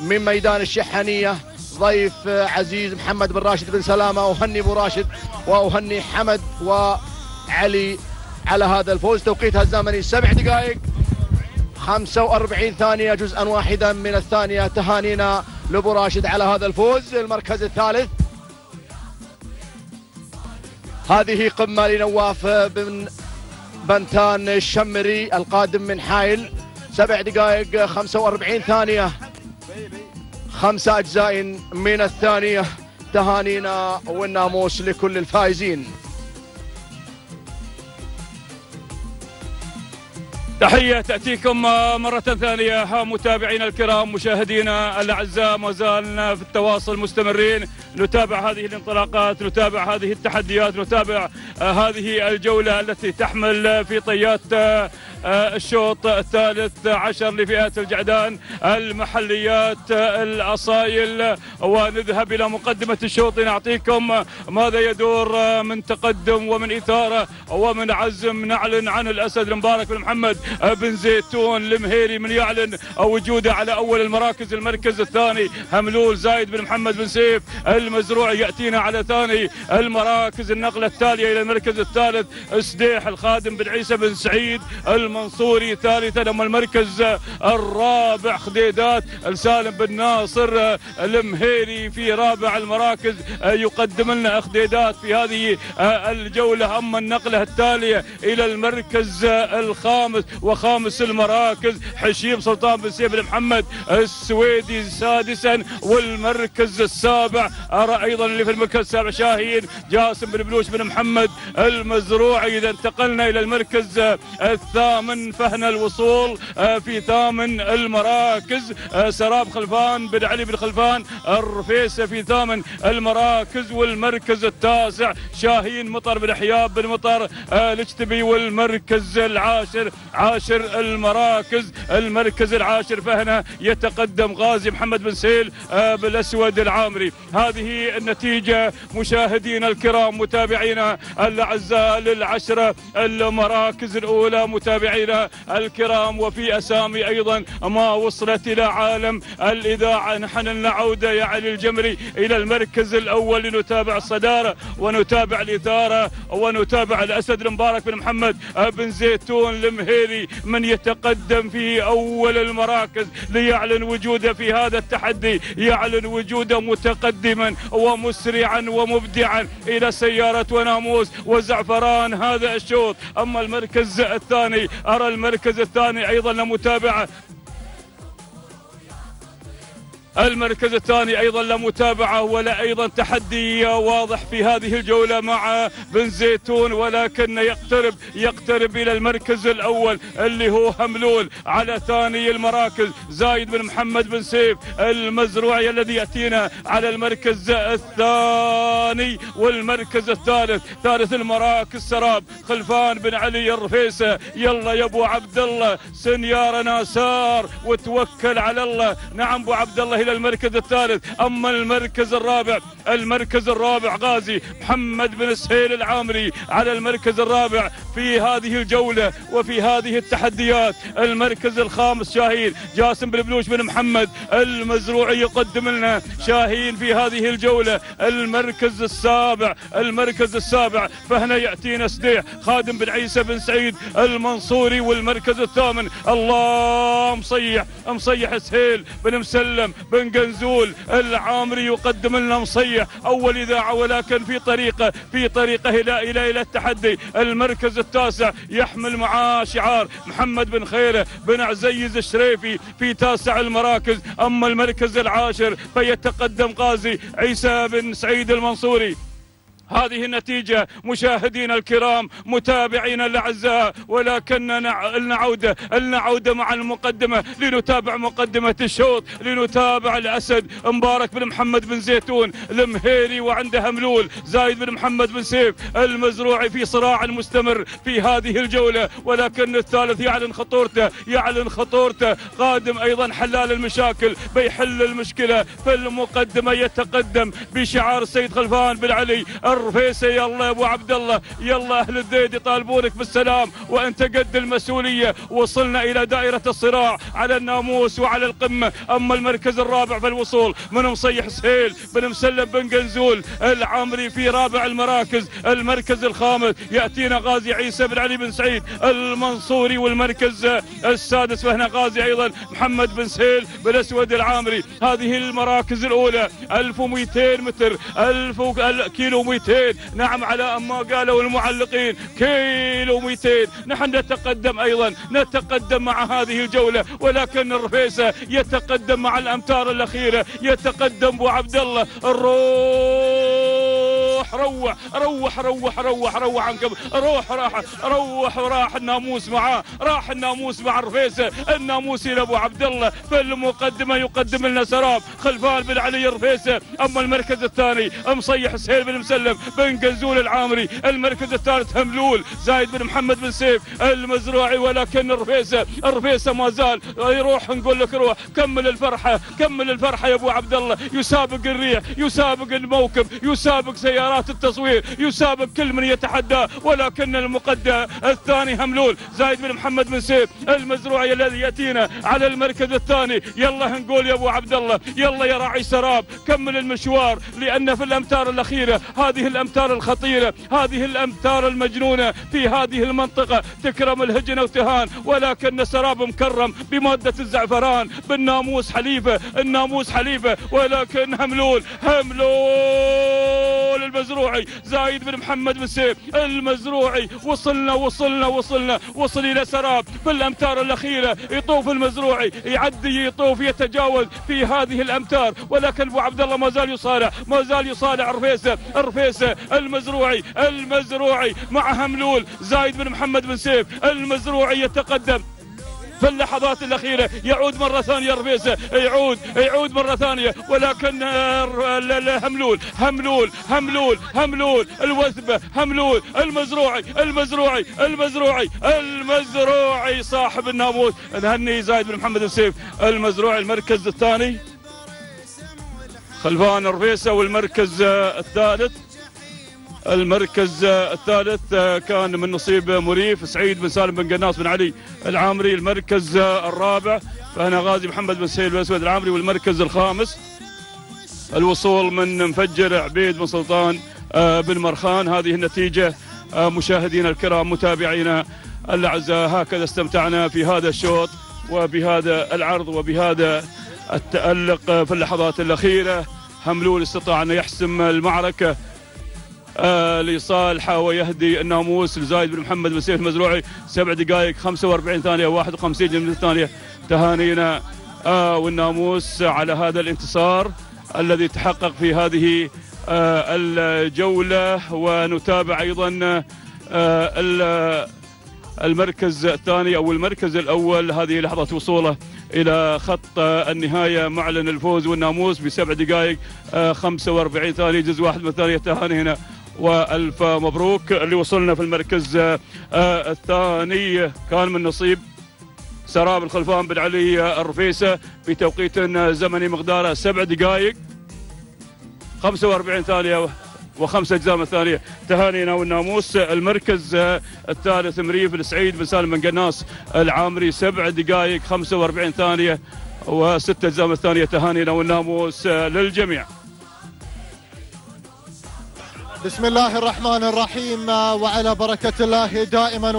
من ميدان الشحنية ضيف عزيز محمد بن راشد بن سلامة أهني أبو راشد وأهني حمد وعلي على هذا الفوز. توقيتها الزمني سبع دقائق 45 ثانية جزءا واحدا من الثانية. تهانينا لأبو راشد على هذا الفوز. المركز الثالث. هذه قمة لنواف بن بنتان الشمري القادم من حايل. سبع دقائق 45 ثانية. خمسة أجزاء من الثانية. تهانينا والناموس لكل الفائزين. تحية تأتيكم مرة ثانية متابعينا الكرام مشاهدينا الأعزاء ما زالنا في التواصل مستمرين. نتابع هذه الانطلاقات نتابع هذه التحديات نتابع هذه الجولة التي تحمل في طيات الشوط الثالث عشر لفئات الجعدان المحليات الأصايل. ونذهب إلى مقدمة الشوط. نعطيكم ماذا يدور من تقدم ومن إثارة ومن عزم. نعلن عن الأسد المبارك بن محمد بن زيتون المهيري من يعلن وجوده على أول المراكز المركز الثاني هملول زايد بن محمد بن سيف. المزروع يأتينا على ثاني المراكز النقلة التالية إلى المركز الثالث سديح الخادم بن عيسى بن سعيد. المنصوري ثالثا أما المركز الرابع خديدات السالم بن ناصر المهيري في رابع المراكز يقدم لنا خديدات في هذه الجولة. أما النقلة التالية إلى المركز الخامس وخامس المراكز حشيم سلطان بن سيف محمد السويدي سادسا والمركز السابع أرى أيضا اللي في المركز السابع شاهين جاسم بن بلوش بن محمد المزروعي. إذا انتقلنا إلى المركز الثامن فهنا الوصول في ثامن المراكز سراب خلفان بن علي بن خلفان الرفيسة في ثامن المراكز والمركز التاسع شاهين مطر بن حياب بن مطر الاجتبي والمركز العاشر عاشر المراكز المركز العاشر فهنا يتقدم غازي محمد بن سيل بالأسود العامري. هذه النتيجة مشاهدينا الكرام متابعينا الأعزاء للعشرة المراكز الأولى متابعينا الكرام وفي أسامي أيضا ما وصلت إلى عالم الإذاعة. نحن نعود يا علي الجمري إلى المركز الأول لنتابع الصدارة ونتابع الإثارة ونتابع الأسد المبارك بن محمد بن زيتون المهيري من يتقدم في أول المراكز ليعلن وجوده في هذا التحدي يعلن وجوده متقدما ومسرعا ومبدعا إلى سيارة وناموس وزعفران هذا الشوط. أما المركز الثاني أرى المركز الثاني أيضا لمتابعة. المركز الثاني أيضا لا متابعة ولا أيضا تحدي واضح في هذه الجولة مع بن زيتون ولكن يقترب يقترب إلى المركز الأول اللي هو هملول على ثاني المراكز. زايد بن محمد بن سيف المزروعي الذي يأتينا على المركز الثاني والمركز الثالث. ثالث المراكز سراب خلفان بن علي الرفيسة. يلا يا أبو عبد الله سنيار ناسار وتوكل على الله. نعم أبو عبد الله إلى المركز الثالث. أما المركز الرابع المركز الرابع غازي محمد بن سهيل العامري. على المركز الرابع في هذه الجولة وفي هذه التحديات المركز الخامس شاهين. جاسم بن بلوش بن محمد المزروعي يقدم لنا شاهين في هذه الجولة. المركز السابع المركز السابع فهنا يأتينا سديح خادم بن عيسى بن سعيد المنصوري والمركز الثامن. الله مصيح مصيح سهيل بن مسلم بن قنزول العامري يقدم لنا مصيح. أول إذاعة ولكن في طريقه في طريقه إلى إلى إلى التحدي. المركز التاسع يحمل معاه شعار محمد بن خيره بن عزيز الشريفي في تاسع المراكز. أما المركز العاشر فيتقدم غازي عيسى بن سعيد المنصوري. هذه النتيجة مشاهدينا الكرام متابعينا الأعزاء ولكن النعودة النعودة مع المقدمة لنتابع مقدمة الشوط لنتابع الأسد. مبارك بن محمد بن زيتون المهيري وعنده هملول زايد بن محمد بن سيف المزروعي في صراع مستمر في هذه الجولة. ولكن الثالث يعلن خطورته يعلن خطورته. قادم أيضا حلال المشاكل بيحل المشكلة. في المقدمة يتقدم بشعار السيد خلفان بن علي الرفيسه يلا يا أبو عبد الله يلا أهل الديد يطالبونك بالسلام وأنت قد المسؤولية. وصلنا إلى دائرة الصراع على الناموس وعلى القمة. أما المركز الرابع في الوصول من مصيح سهيل بن مسلم بن قنزول العامري في رابع المراكز. المركز الخامس يأتينا غازي عيسى بن علي بن سعيد المنصوري والمركز السادس وهنا غازي أيضا محمد بن سهيل بن أسود العامري. هذه المراكز الأولى 1200 متر 1000 كيلو 200 نعم على ما قالوا المعلقين كيلو 200 نحن نتقدم أيضا نتقدم مع هذه الجولة ولكن الرفيسه يتقدم مع الأمتار الأخيرة يتقدم أبو عبد الله الروح روح روح روح روح روح عنك روح راح روح راح الناموس معاه راح الناموس مع الرفيسة. الناموس إلى أبو عبد الله في المقدمة يقدم لنا سراب خلفان بن علي الرفيسة. أما المركز الثاني مصيح سهيل بن مسلم بن قنزول العامري. المركز الثالث هملول زايد بن محمد بن سيف المزروعي. ولكن الرفيسة الرفيسة ما زال يروح نقول لك روح. كمل الفرحة كمل الفرحة يا أبو عبد الله. يسابق الريح يسابق الموكب يسابق سيارات التصوير يسابق كل من يتحدى ولكن المقدم الثاني هملول. زايد بن محمد بن سيف المزروعي الذي يأتينا على المركز الثاني. يلا نقول يا أبو عبد الله يلا يا راعي سراب كمل المشوار لأن في الأمتار الأخيرة هذه الأمتار الخطيرة هذه الأمتار المجنونة في هذه المنطقة تكرم الهجنه وتهان. ولكن سراب مكرم بمادة الزعفران بالناموس حليفة الناموس حليفة ولكن هملول هملول! المزروعي زايد بن محمد بن سيف المزروعي. وصلنا وصلنا وصلنا وصل إلى سراب في الأمتار الأخيرة. يطوف المزروعي يعدي يطوف يتجاوز في هذه الأمتار. ولكن أبو عبد الله ما زال يصارع ما زال يصارع رفيسه رفيسه المزروعي المزروعي مع هملول زايد بن محمد بن سيف المزروعي يتقدم. في اللحظات الأخيرة يعود مرة ثانية رفيسة يعود يعود مرة ثانية. ولكن هملول هملول هملول هملول الوثبة هملول المزروعي المزروعي المزروعي المزروعي صاحب الناموس. نهني زايد بن محمد السيف المزروعي المركز الثاني. خلفان رفيسة والمركز الثالث. المركز الثالث كان من نصيب مريف سعيد بن سالم بن قناص بن علي العامري. المركز الرابع فهنا غازي محمد بن سهيل بن أسود العامري. والمركز الخامس الوصول من مفجر عبيد بن سلطان بن مرخان. هذه النتيجة مشاهدينا الكرام متابعينا الأعزاء. هكذا استمتعنا في هذا الشوط وبهذا العرض وبهذا التألق في اللحظات الأخيرة. هملول استطاع أن يحسم المعركة آه لصالح ويهدي الناموس لزايد بن محمد بن سيف المزروعي. سبع دقائق 45 ثانية 51 من الثانية. تهانينا آه والناموس على هذا الانتصار الذي تحقق في هذه آه الجولة. ونتابع أيضا آه المركز الثاني أو المركز الأول. هذه لحظة وصولة إلى خط النهاية. معلن الفوز والناموس بسبع دقائق 45 ثانية جزء واحد من الثانية. تهاني هنا وألف مبروك اللي وصلنا في المركز الثاني. كان من نصيب سراب الخلفان بن علي الرفيسة بتوقيت زمني مقداره سبع دقائق 45 ثانية وخمسة أجزاء من الثانية. تهانينا والناموس. المركز الثالث مريف السعيد بن سالم بن قناص العامري سبع دقائق 45 ثانية وستة أجزاء من الثانية. تهانينا والناموس للجميع. بسم الله الرحمن الرحيم وعلى بركة الله دائما